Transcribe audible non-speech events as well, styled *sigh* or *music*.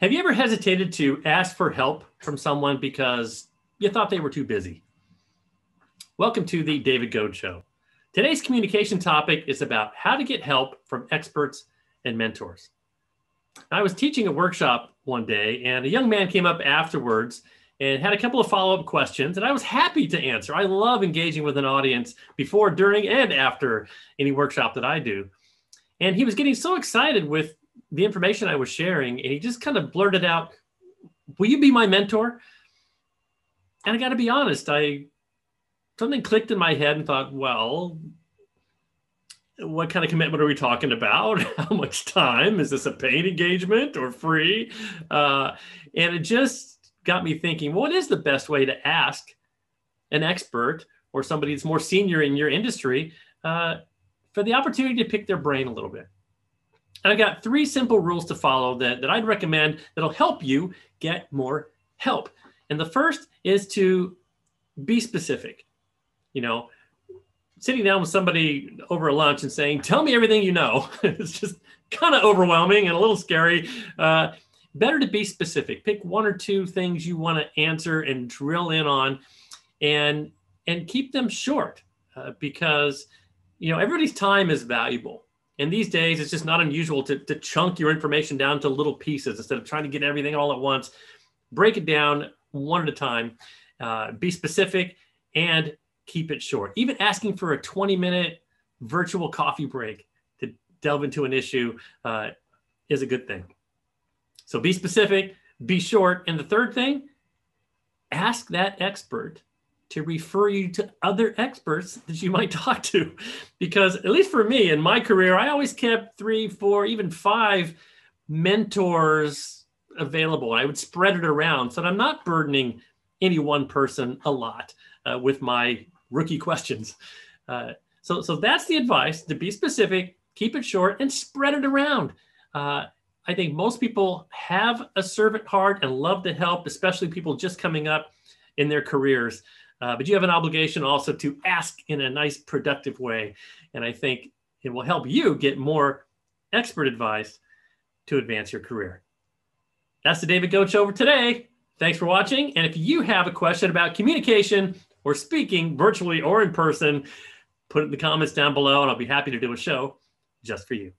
Have you ever hesitated to ask for help from someone because you thought they were too busy? Welcome to the David Goad Show. Today's communication topic is about how to get help from experts and mentors. I was teaching a workshop one day, and a young man came up afterwards and had a couple of follow up questions, and I was happy to answer. I love engaging with an audience before, during, and after any workshop that I do. And he was getting so excited with the information I was sharing, and he just kind of blurted out, "Will you be my mentor?" And I got to be honest, I something clicked in my head and thought, "Well, what kind of commitment are we talking about? *laughs* How much time is this a paid engagement or free?" Uh, and it just got me thinking, what is the best way to ask an expert or somebody that's more senior in your industry uh, for the opportunity to pick their brain a little bit? And I've got three simple rules to follow that, that I'd recommend that'll help you get more help. And the first is to be specific. You know, sitting down with somebody over lunch and saying, Tell me everything you know, *laughs* it's just kind of overwhelming and a little scary. Uh, better to be specific. Pick one or two things you want to answer and drill in on and and keep them short uh, because you know everybody's time is valuable and these days, it's just not unusual to, to chunk your information down to little pieces instead of trying to get everything all at once. Break it down one at a time, uh, be specific, and keep it short. Even asking for a 20 minute virtual coffee break to delve into an issue uh, is a good thing. So be specific, be short. And the third thing, ask that expert to refer you to other experts that you might *laughs* talk to. Because, at least for me in my career, I always kept three, four, even five mentors available. I would spread it around so that I'm not burdening any one person a lot uh, with my rookie questions. Uh, so, so that's the advice to be specific, keep it short, and spread it around. Uh, I think most people have a servant heart and love to help, especially people just coming up in their careers. Uh, but you have an obligation also to ask in a nice, productive way. And I think it will help you get more expert advice to advance your career. That's the David Goad Show for today. Thanks for watching. And if you have a question about communication or speaking virtually or in person, put it in the comments down below, and I'll be happy to do a show just for you.